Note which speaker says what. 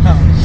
Speaker 1: down.